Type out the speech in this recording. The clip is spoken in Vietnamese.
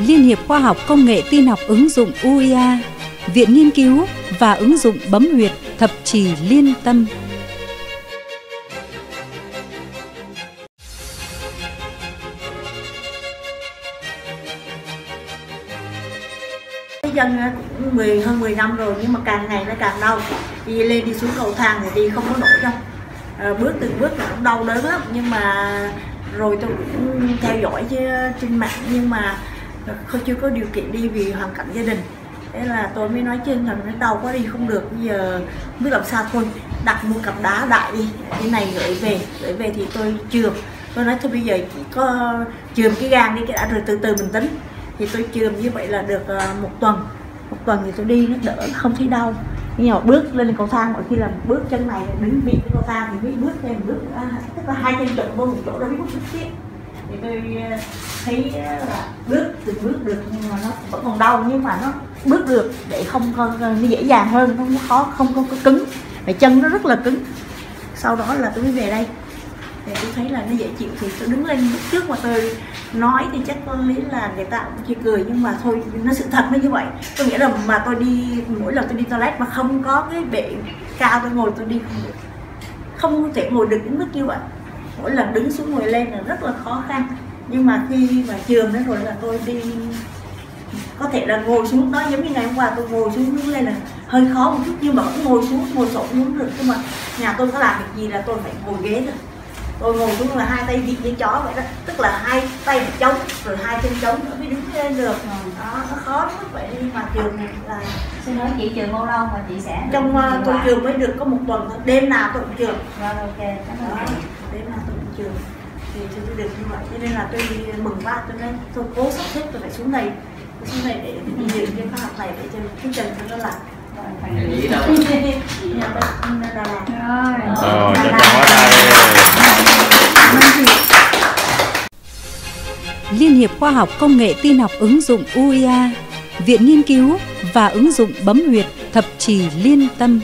Liên hiệp Khoa học Công nghệ Tin học ứng dụng UIA, Viện Nghiên cứu và ứng dụng bấm huyệt thập trì liên tâm. dân cũng 10 hơn 10 năm rồi nhưng mà càng ngày nó càng đau đi lên đi xuống cầu thang thì đi không có nổi đâu à, bước từng bước là cũng đau đớn lắm nhưng mà rồi tôi cũng theo dõi trên mạng nhưng mà không chưa có điều kiện đi vì hoàn cảnh gia đình. Thế là tôi mới nói trên là nó đau quá đi không được bây giờ biết làm sao thôi đặt mua cặp đá đại đi cái này gửi về. Gửi về thì tôi chườm. Tôi nói thôi bây giờ chỉ có chườm cái gan đi cái đã rồi từ từ mình tính. Thì tôi chườm như vậy là được ờ, một tuần. Một tuần thì tôi đi nó đỡ không thấy đau. Nhưng mà bước lên cầu thang mỗi khi là bước chân này đứng vị cái cầu thang thì mới bước thêm bước à, tức là hai chân trộn vô một chỗ đó mới bước tiếp thì tôi ờ, thấy là bước từng bước được nhưng mà nó vẫn còn đau nhưng mà nó bước được để không ờ, nó dễ dàng hơn không có khó không có, có cứng. Và chân nó rất là cứng. Sau đó là tôi mới về đây. Thì tôi thấy là nó dễ chịu thì tôi đứng lên lúc trước mà tôi nói thì chắc có lý là người ta cũng chỉ cười nhưng mà thôi nó sự thật nó như vậy. Tôi nghĩ là mà tôi đi mỗi lần tôi đi toilet mà không có cái bệ cao tôi ngồi tôi đi không được. Không thể ngồi được đến mức như vậy. Mỗi lần đứng xuống ngồi lên là rất là khó khăn nhưng mà khi mà trường đó rồi là tôi đi có thể là ngồi xuống đó giống như ngày hôm qua tôi ngồi xuống đứng lên là hơi khó một chút nhưng mà vẫn ngồi xuống ngồi sổ xuống được. Nhưng mà nhà tôi có làm việc gì là tôi phải ngồi ghế rồi tôi ngồi xuống là hai tay vịt như chó vậy đó tức là hai tay chống rồi hai chân chống nữa mới đứng lên được. Ừ. đó nó khó lắm vậy nhưng mà trường là xin nói chị trường bao lâu mà chị sẽ trong uh, tôi trường mới được có một tuần thôi đêm nào tôi cũng trường. Rồi ok cảm ơn đêm nào tôi cũng trường thì tôi được như vậy cho nên là tôi mừng quá tôi nên tôi cố sắp xếp tôi phải xuống đây tôi xuống đây để dự cái khóa học này để cho cái chân cho nó lành. Gì đâu. Ờ, cho con hóa ra Liên hiệp Khoa học Công nghệ Tin học ứng dụng UIA, Viện Nghiên cứu và ứng dụng bấm huyệt thập trì liên tâm